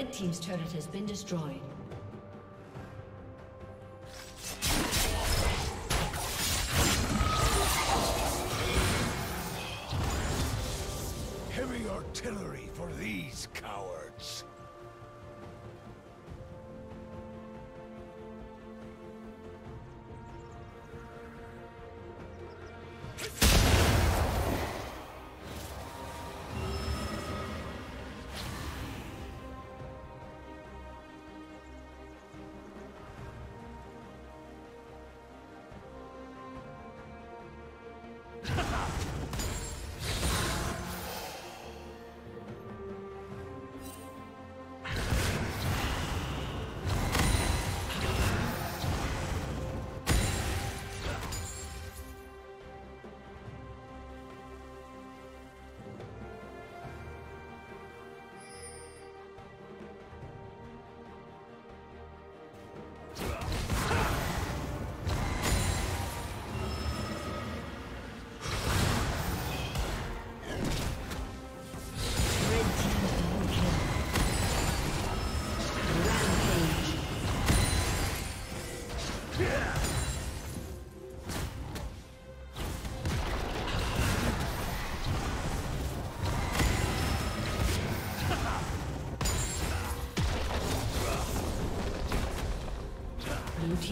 Red Team's turret has been destroyed. Heavy artillery for these cowards.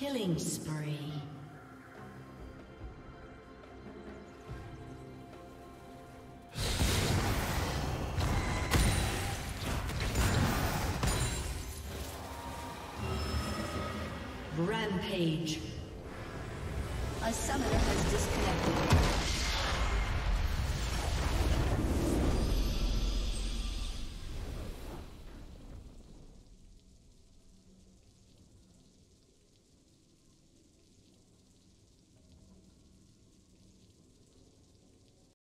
Killing spree.